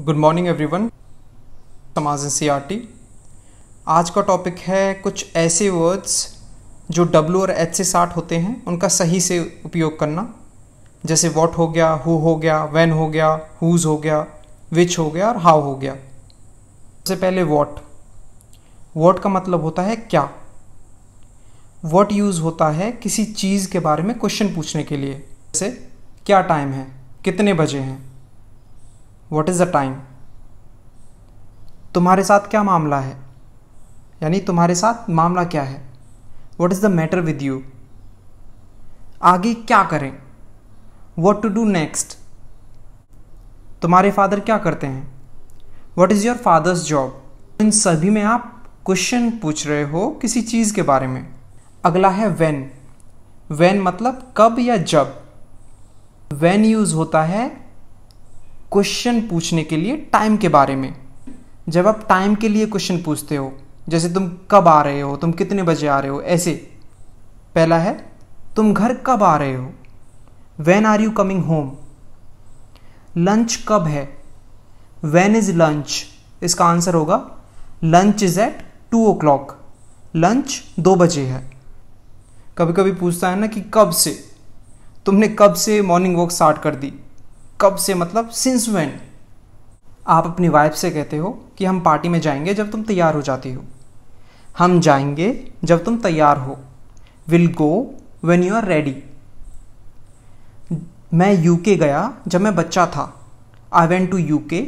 Good morning everyone समाज एन आज का टॉपिक है कुछ ऐसे वर्ड्स जो डब्लू और एच से स्टार्ट होते हैं, उनका सही से उपयोग करना। जैसे वॉट हो गया हु हो गया वैन हो गया हुज हो गया विच हो गया और हाउ हो गया। सबसे पहले वॉट वॉट का मतलब होता है क्या? वॉट यूज़ होता है किसी चीज़ के बारे में क्वेश्चन पूछने के लिए। जैसे, क्या टाइम है? कितने बजे हैं? वॉट इज़ द टाइम तुम्हारे साथ क्या मामला है? यानी तुम्हारे साथ मामला क्या है? What is the matter with you आगे क्या करें? वॉट टू डू नेक्स्ट तुम्हारे फादर क्या करते हैं? What is your father's job इन सभी में आप क्वेश्चन पूछ रहे हो किसी चीज़ के बारे में। अगला है वेन वेन मतलब कब या जब। वेन यूज़ होता है क्वेश्चन पूछने के लिए टाइम के बारे में। जब आप टाइम के लिए क्वेश्चन पूछते हो, जैसे तुम कब आ रहे हो, तुम कितने बजे आ रहे हो, ऐसे। पहला है, तुम घर कब आ रहे हो? When are you coming home lunch कब है? वैन इज़ लंच इसका आंसर होगा lunch is at two o'clock lunch दो बजे है। कभी कभी पूछता है ना कि कब से? तुमने कब से मॉर्निंग वॉक स्टार्ट कर दी? कब से मतलब सिंस वेन आप अपनी वाइफ से कहते हो कि हम पार्टी में जाएँगे जब तुम तैयार हो जाती हो। हम जाएँगे जब तुम तैयार हो। Will go when you are ready मैं यूके गया जब मैं बच्चा था। I went to UK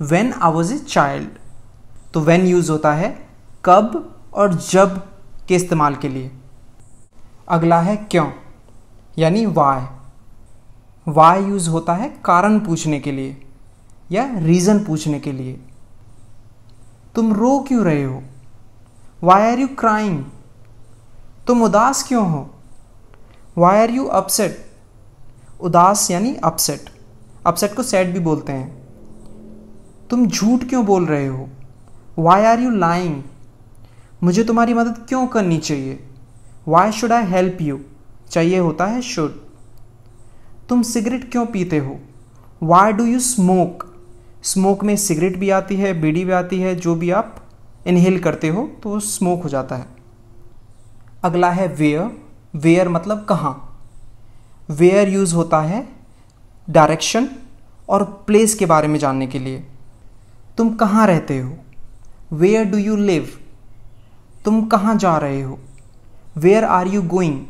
when I was a child तो वेन यूज़ होता है कब और जब के इस्तेमाल के लिए। अगला है क्यों? यानी वाई वाई यूज़ होता है कारण पूछने के लिए या रीज़न पूछने के लिए। तुम रो क्यों रहे हो? वाई आर यू क्राइंग तुम उदास क्यों हो? वाई आर यू अपसेट उदास यानी अपसेट अपसेट को सैड भी बोलते हैं। तुम झूठ क्यों बोल रहे हो? वाई आर यू लाइंग मुझे तुम्हारी मदद क्यों करनी चाहिए? Why should I help you चाहिए होता है शुड तुम सिगरेट क्यों पीते हो? Why do you smoke smoke में सिगरेट भी आती है, बीड़ी भी आती है, जो भी आप इनहेल करते हो तो स्मोक हो जाता है। अगला है वेयर वेयर मतलब कहाँ? वेयर यूज़ होता है डायरेक्शन और प्लेस के बारे में जानने के लिए। तुम कहाँ रहते हो? वेयर डू यू लिव तुम कहाँ जा रहे हो? वेयर आर यू गोइंग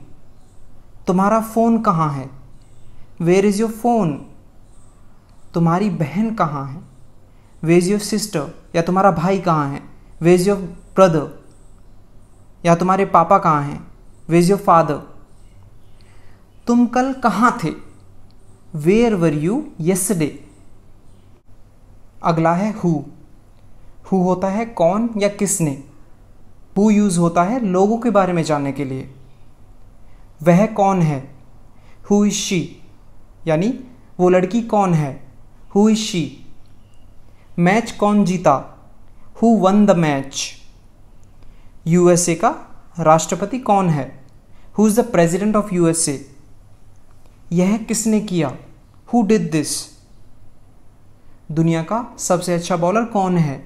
तुम्हारा फ़ोन कहाँ है? वेयर इज़ योर फ़ोन तुम्हारी बहन कहाँ है? वे इज़ योर सिस्टर या तुम्हारा भाई कहाँ है? वे इज़ योर ब्रदर या तुम्हारे पापा कहाँ हैं? वे इज़ योर फादर तुम कल कहाँ थे? वेयर वर यू यस्डे अगला है हु हु होता है कौन या किसने? हु यूज़ होता है लोगों के बारे में जानने के लिए। वह कौन है? हु इज़ शी यानी वो लड़की कौन है? हु इज़ शी मैच कौन जीता? Who won the match USA का राष्ट्रपति कौन है? Who is the president of USA यह किसने किया? हु डिड दिस दुनिया का सबसे अच्छा बॉलर कौन है?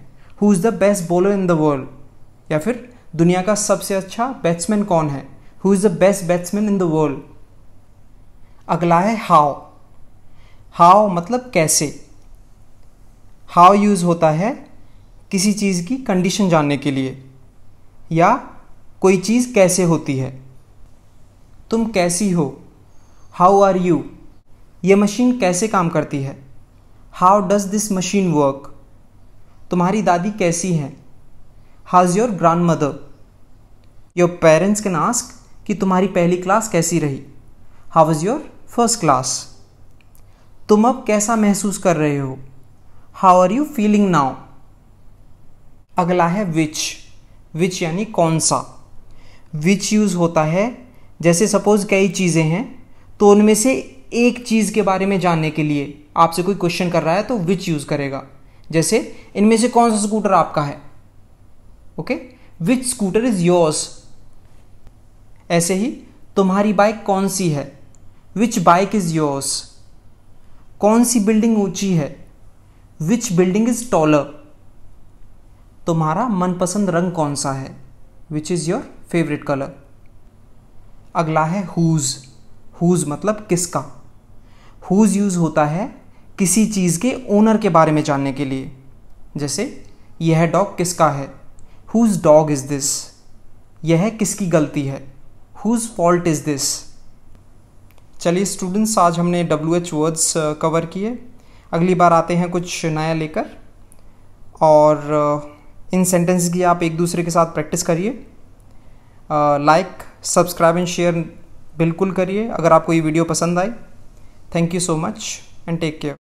Who is the best bowler in the world या फिर दुनिया का सबसे अच्छा बैट्समैन कौन है? Who is the best batsman in the world अगला है हाउ हाउ मतलब कैसे? हाउ यूज़ होता है किसी चीज़ की कंडीशन जानने के लिए, या कोई चीज़ कैसे होती है। तुम कैसी हो? How are you? ये मशीन कैसे काम करती है? How does this machine work? तुम्हारी दादी कैसी है? Is your grandmother your parents can ask कि तुम्हारी पहली क्लास कैसी रही? How is your first class? तुम अब कैसा महसूस कर रहे हो? How are you feeling now अगला है विच विच यानी कौन सा? विच यूज़ होता है? जैसे सपोज़ कई चीज़ें हैं तो उनमें से एक चीज़ के बारे में जानने के लिए आपसे कोई क्वेश्चन कर रहा है तो विच यूज़ करेगा? जैसे, इनमें से कौन सा स्कूटर आपका है? Okay which scooter is yours ऐसे ही, तुम्हारी बाइक कौन सी है? विच बाइक इज़ योर्स कौन सी बिल्डिंग ऊँची है? विच बिल्डिंग इज़ टॉलर तुम्हारा मनपसंद रंग कौन सा है? Which is your favourite colour अगला है हुज हुज मतलब किसका? हुज यूज़ होता है किसी चीज़ के ओनर के बारे में जानने के लिए। जैसे, यह डॉग किसका है? हुज डॉग इज़ दिस यह किसकी गलती है? हुज फॉल्ट इज़ दिस चलिए स्टूडेंट्स आज हमने डब्ल्यू एच वर्ड्स कवर किए। अगली बार आते हैं कुछ नया लेकर। और uh, इन सेंटेंस की आप एक दूसरे के साथ प्रैक्टिस करिए। लाइक सब्सक्राइब एंड शेयर बिल्कुल करिए अगर आपको ये वीडियो पसंद आई। Thank you so much and take care